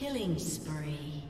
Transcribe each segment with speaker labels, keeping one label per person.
Speaker 1: Killing spree.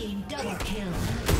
Speaker 1: team double kill.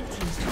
Speaker 1: Team's